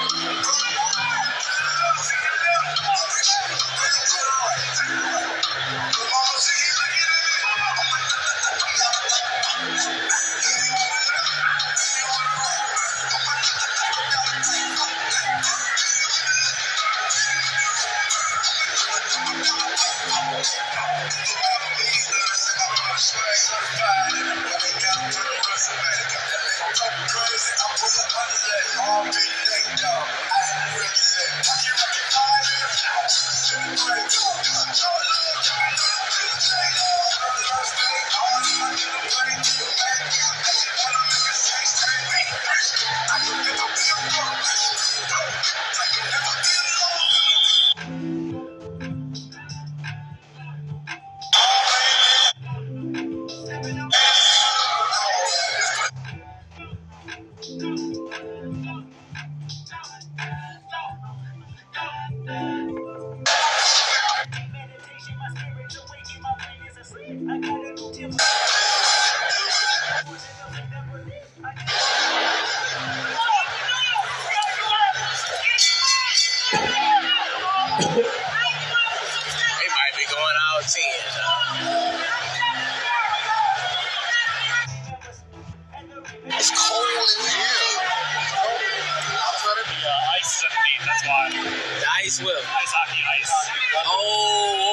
They might be going Uh, ice is that's why. Ice will. Ice hockey, ice. Oh.